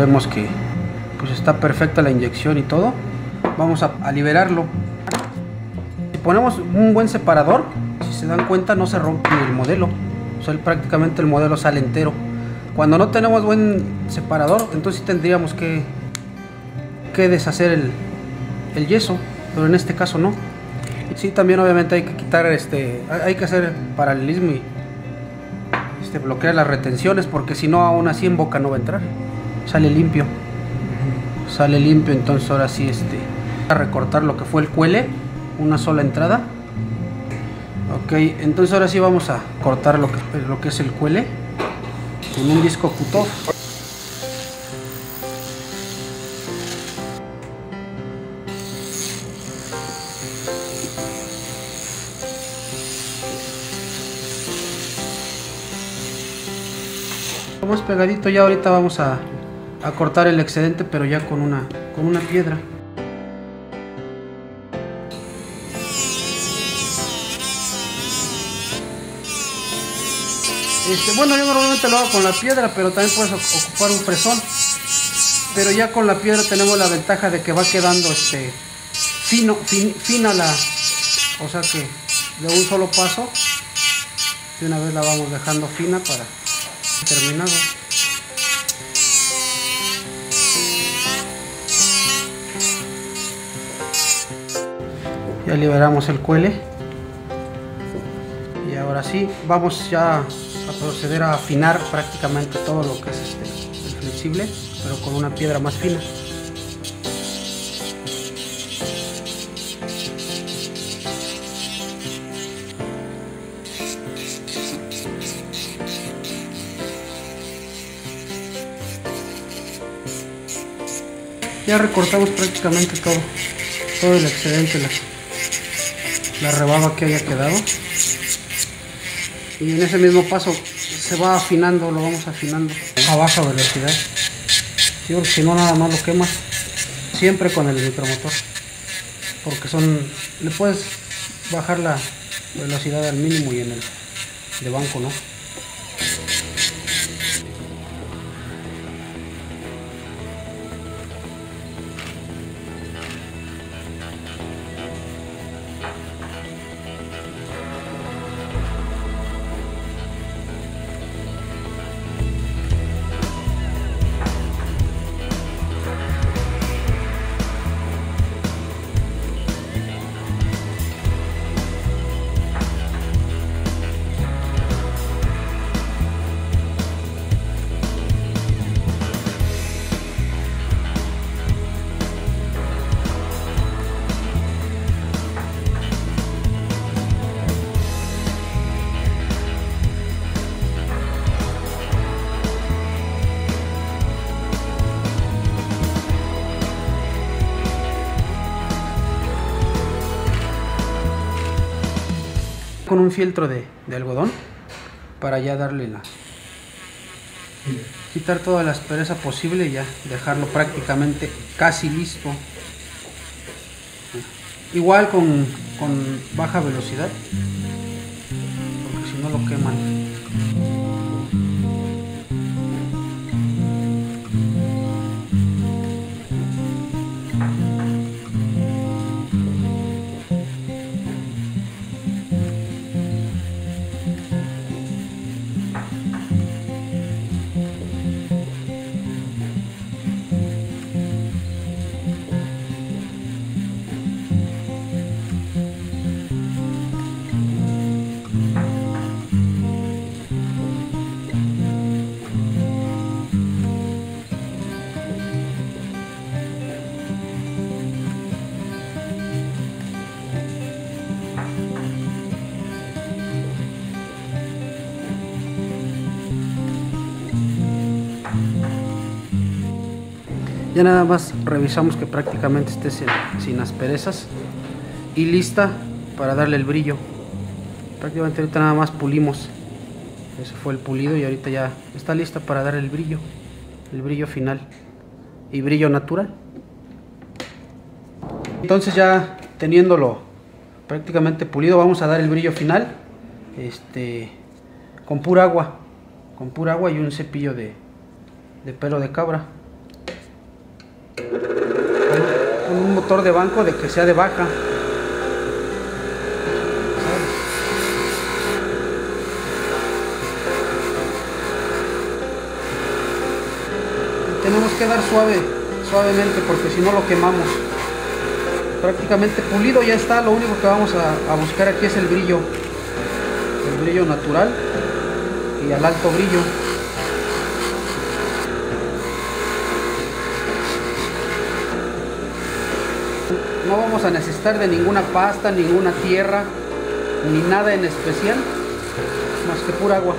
vemos que pues está perfecta la inyección y todo vamos a, liberarlo. Si ponemos un buen separador si se dan cuenta no se rompe el modelo. O prácticamente el modelo sale entero. Cuando no tenemos buen separador entonces tendríamos que que deshacer el, el yeso pero en este caso no. Sí también obviamente hay que quitar este hay que hacer paralelismo y este, bloquear las retenciones porque si no aún así en boca no va a entrar sale limpio. Sale limpio entonces ahora sí este a recortar lo que fue el cuele una sola entrada. Ok entonces ahora sí vamos a cortar lo que, lo que es el cuele con un disco cut Como pegadito ya ahorita vamos a, a, cortar el excedente pero ya con una, con una piedra. Este, bueno, yo normalmente lo hago con la piedra, pero también puedes ocupar un fresón. Pero ya con la piedra tenemos la ventaja de que va quedando este fino, fin, fina la, o sea que de un solo paso, de una vez la vamos dejando fina para terminado. Ya liberamos el cuele. Y ahora sí, vamos ya a proceder a afinar prácticamente todo lo que es este, el flexible, pero con una piedra más fina. ya recortamos prácticamente todo todo el excedente la, la rebaba que haya quedado. Y en ese mismo paso se va afinando lo vamos afinando a baja velocidad. Porque si no nada más lo quemas siempre con el micromotor porque son le puedes bajar la velocidad al mínimo y en el de banco no con un fieltro de, de, algodón para ya darle la quitar toda la aspereza posible y ya dejarlo prácticamente casi listo. Igual con, con baja velocidad porque si no lo queman ya nada más revisamos que prácticamente esté sin, sin, asperezas y lista para darle el brillo. Prácticamente ahorita nada más pulimos. Ese fue el pulido y ahorita ya está lista para dar el brillo el brillo final y brillo natural. Entonces ya teniéndolo prácticamente pulido vamos a dar el brillo final este con pura agua con pura agua y un cepillo de, de pelo de cabra con un de banco de que sea de baja. tenemos que dar suave, suavemente porque si no lo quemamos. Prácticamente pulido ya está, lo único que vamos a, a buscar aquí es el brillo, el brillo natural y al alto brillo. No vamos a necesitar de ninguna pasta, ninguna tierra, ni nada en especial, más que pura agua.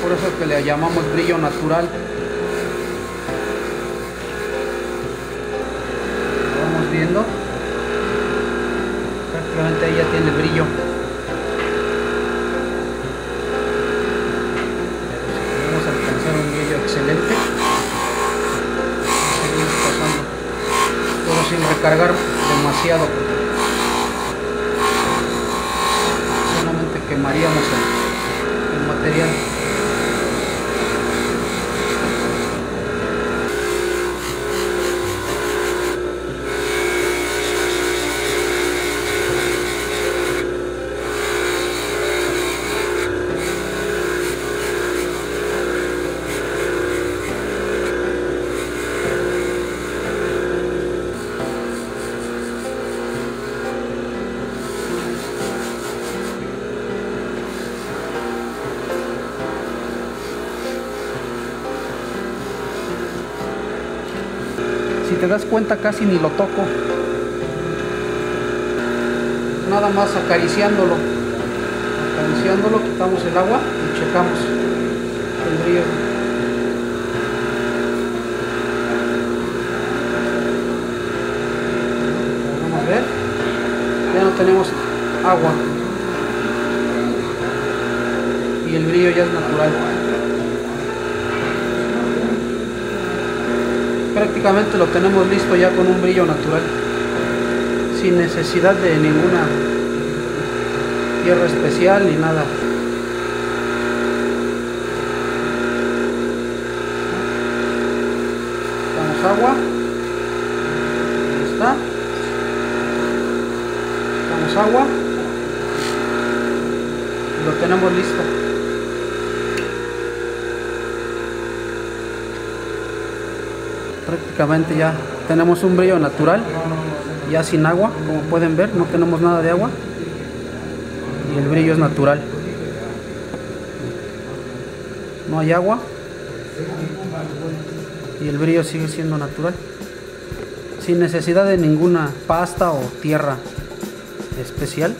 por eso que le llamamos brillo natural. vamos viendo. Prácticamente ya tiene brillo. Te das cuenta casi ni lo toco. Nada más acariciándolo. Acariciándolo quitamos el agua y checamos el brillo vamos a ver ya no tenemos agua y el brillo ya es natural prácticamente lo tenemos listo ya con un brillo natural sin necesidad de ninguna tierra especial ni nada. Damos agua. Ahí está. Damos agua. Y lo tenemos listo prácticamente ya tenemos un brillo natural ya sin agua como pueden ver no tenemos nada de agua. Y el brillo es natural. No hay agua. Y el brillo sigue siendo natural. Sin necesidad de ninguna pasta o tierra especial